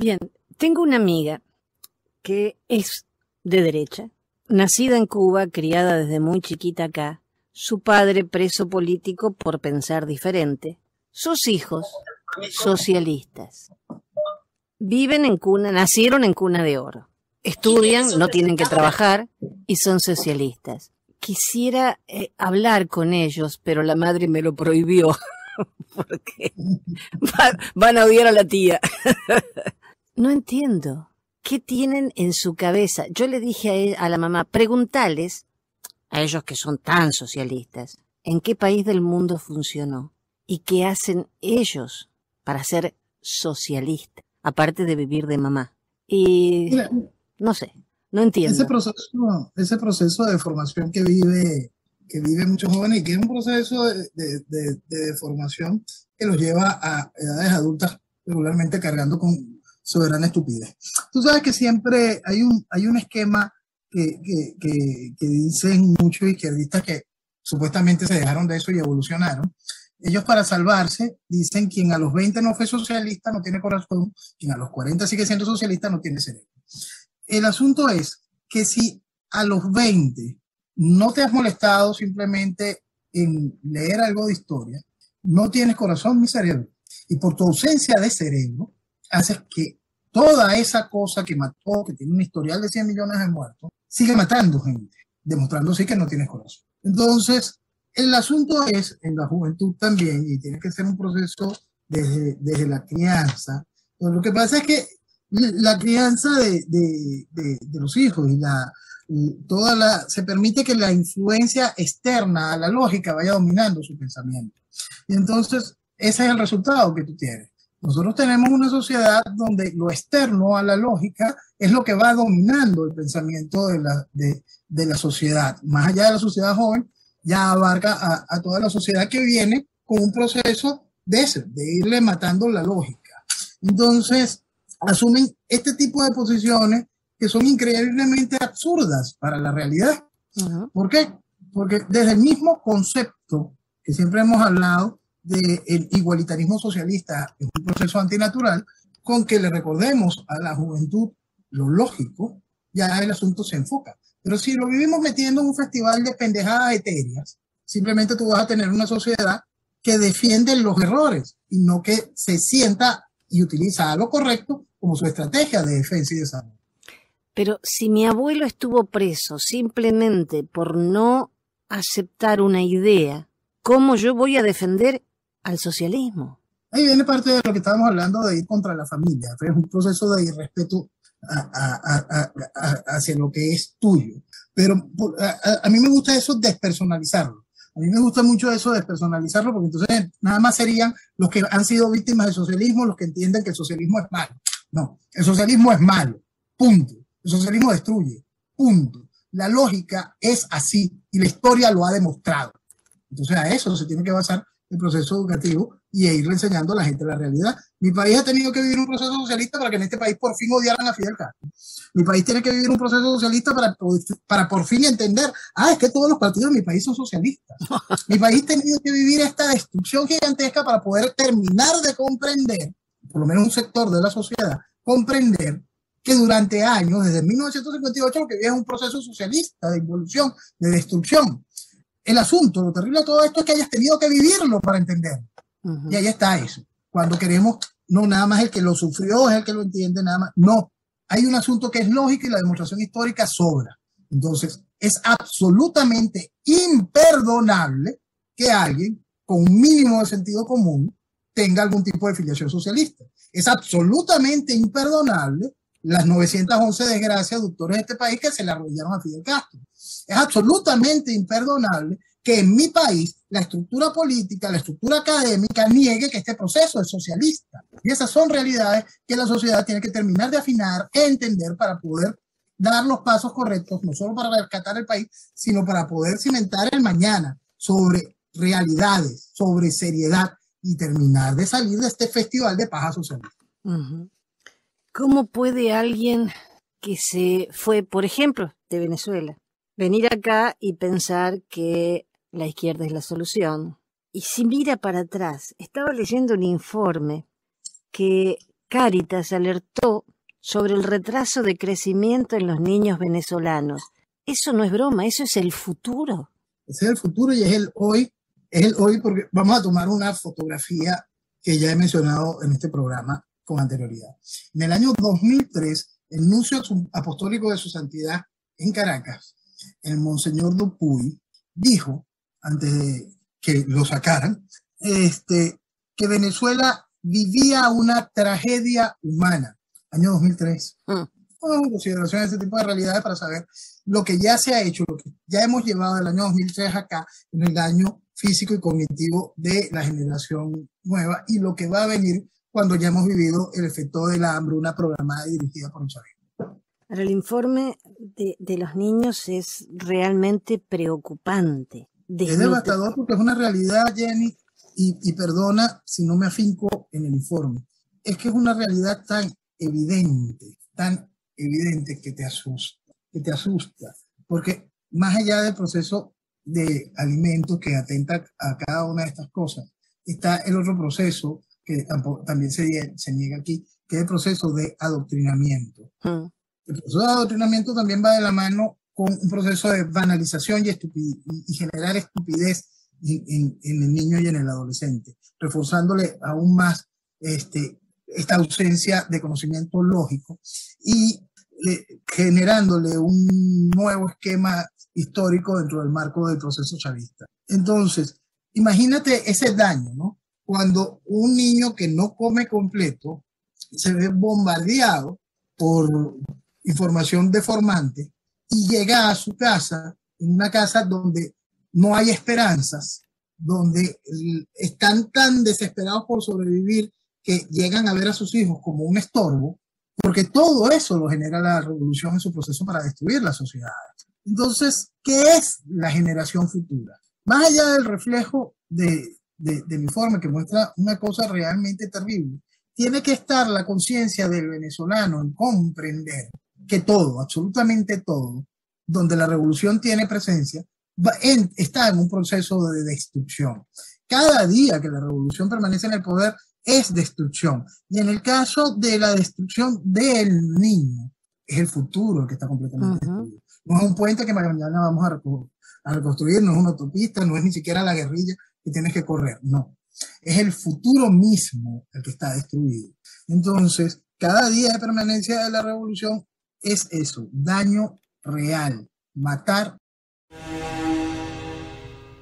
Bien, tengo una amiga que es de derecha, nacida en Cuba, criada desde muy chiquita acá, su padre preso político por pensar diferente, sus hijos socialistas. Viven en cuna, nacieron en cuna de oro. Estudian, no tienen que trabajar y son socialistas. Quisiera eh, hablar con ellos, pero la madre me lo prohibió porque van a odiar a la tía. no entiendo. ¿Qué tienen en su cabeza? Yo le dije a, a la mamá, preguntales a ellos que son tan socialistas, ¿en qué país del mundo funcionó? ¿Y qué hacen ellos para ser socialistas, aparte de vivir de mamá? Y no sé, no entiendo. Ese proceso, ese proceso de formación que vive, que vive muchos jóvenes y que es un proceso de, de, de, formación que los lleva a edades adultas regularmente cargando con soberana estupidez. Tú sabes que siempre hay un, hay un esquema que, que, que, que dicen muchos izquierdistas que supuestamente se dejaron de eso y evolucionaron. Ellos para salvarse dicen quien a los 20 no fue socialista no tiene corazón, quien a los 40 sigue siendo socialista no tiene cerebro. El asunto es que si a los 20 no te has molestado simplemente en leer algo de historia, no tienes corazón ni cerebro. Y por tu ausencia de cerebro, haces que toda esa cosa que mató, que tiene un historial de 100 millones de muertos, sigue matando gente, demostrando sí que no tienes corazón. Entonces, el asunto es en la juventud también, y tiene que ser un proceso desde, desde la crianza. Pero lo que pasa es que la crianza de, de, de, los hijos y la, toda la, se permite que la influencia externa a la lógica vaya dominando su pensamiento. Y entonces, ese es el resultado que tú tienes. Nosotros tenemos una sociedad donde lo externo a la lógica es lo que va dominando el pensamiento de la, de, de la sociedad. Más allá de la sociedad joven, ya abarca a, a, toda la sociedad que viene con un proceso de ese, de irle matando la lógica. Entonces, asumen este tipo de posiciones que son increíblemente absurdas para la realidad. Uh -huh. ¿Por qué? Porque desde el mismo concepto que siempre hemos hablado, del igualitarismo socialista es un proceso antinatural, con que le recordemos a la juventud lo lógico, ya el asunto se enfoca. Pero si lo vivimos metiendo en un festival de pendejadas etéreas, simplemente tú vas a tener una sociedad que defiende los errores y no que se sienta y utiliza lo correcto como su estrategia de defensa y desarrollo. Pero si mi abuelo estuvo preso simplemente por no aceptar una idea, ¿cómo yo voy a defender al socialismo. Ahí viene parte de lo que estábamos hablando de ir contra la familia. Es un proceso de irrespeto a, a, a, hacia lo que es tuyo. Pero a, mí me gusta eso despersonalizarlo. A mí me gusta mucho eso despersonalizarlo porque entonces nada más serían los que han sido víctimas del socialismo los que entienden que el socialismo es malo. No, el socialismo es malo. Punto. El socialismo destruye. Punto. La lógica es así y la historia lo ha demostrado. Entonces a eso se tiene que basar el proceso educativo y irle enseñando a la gente la realidad. Mi país ha tenido que vivir un proceso socialista para que en este país por fin odiaran a Fidel Castro. Mi país tiene que vivir un proceso socialista para, para por fin entender, ah, es que todos los partidos de mi país son socialistas. mi país ha tenido que vivir esta destrucción gigantesca para poder terminar de comprender, por lo menos un sector de la sociedad, comprender que durante años, desde 1958, lo que viene es un proceso socialista de involución, de destrucción el asunto, lo terrible de todo esto es que hayas tenido que vivirlo para entender. Uh -huh. Y ahí está eso. Cuando queremos, no nada más el que lo sufrió es el que lo entiende, nada más. No, hay un asunto que es lógico y la demostración histórica sobra. Entonces, es absolutamente imperdonable que alguien con un mínimo de sentido común tenga algún tipo de filiación socialista. Es absolutamente imperdonable las 911 desgracias doctores de este país que se le arrollaron a Fidel Castro. Es absolutamente imperdonable que en mi país la estructura política, la estructura académica niegue que este proceso es socialista. Y esas son realidades que la sociedad tiene que terminar de afinar, entender para poder dar los pasos correctos, no solo para rescatar el país, sino para poder cimentar el mañana sobre realidades, sobre seriedad y terminar de salir de este festival de paja socialista. Uh -huh. ¿Cómo puede alguien que se fue, por ejemplo, de Venezuela, venir acá y pensar que la izquierda es la solución? Y si mira para atrás, estaba leyendo un informe que Cáritas alertó sobre el retraso de crecimiento en los niños venezolanos. Eso no es broma, eso es el futuro. Ese es el futuro y es el hoy, es el hoy porque vamos a tomar una fotografía que ya he mencionado en este programa con anterioridad. En el año 2003, el nuncio apostólico de su santidad en Caracas, el monseñor Dupuy, dijo, antes de que lo sacaran, este, que Venezuela vivía una tragedia humana, año 2003. Mm. en consideración de este tipo de realidades para saber lo que ya se ha hecho, lo que ya hemos llevado del año 2003 acá, en el año físico y cognitivo de la generación nueva y lo que va a venir cuando ya hemos vivido el efecto de la hambruna programada y dirigida por un chavismo. el informe de, de, los niños es realmente preocupante. Es devastador porque es una realidad, Jenny, y, perdona si no me afinco en el informe, es que es una realidad tan evidente, tan evidente que te asusta, que te asusta, porque más allá del proceso de alimentos que atenta a cada una de estas cosas, está el otro proceso que también se, se niega aquí, que es el proceso de adoctrinamiento. Hmm. El proceso de adoctrinamiento también va de la mano con un proceso de banalización y, y generar estupidez en, el niño y en el adolescente, reforzándole aún más este, esta ausencia de conocimiento lógico y generándole un nuevo esquema histórico dentro del marco del proceso chavista. Entonces, imagínate ese daño, ¿no? Cuando un niño que no come completo se ve bombardeado por información deformante y llega a su casa, en una casa donde no hay esperanzas, donde están tan desesperados por sobrevivir que llegan a ver a sus hijos como un estorbo, porque todo eso lo genera la revolución en su proceso para destruir la sociedad. Entonces, ¿qué es la generación futura? Más allá del reflejo de, del informe que muestra una cosa realmente terrible, tiene que estar la conciencia del venezolano en comprender que todo, absolutamente todo, donde la revolución tiene presencia, está en un proceso de destrucción. Cada día que la revolución permanece en el poder es destrucción. Y en el caso de la destrucción del niño, es el futuro el que está completamente destruido. No es un puente que mañana vamos a, a reconstruir, no es una autopista, no es ni siquiera la guerrilla que tienes que correr, no. Es el futuro mismo el que está destruido. Entonces, cada día de permanencia de la revolución es eso, daño real, matar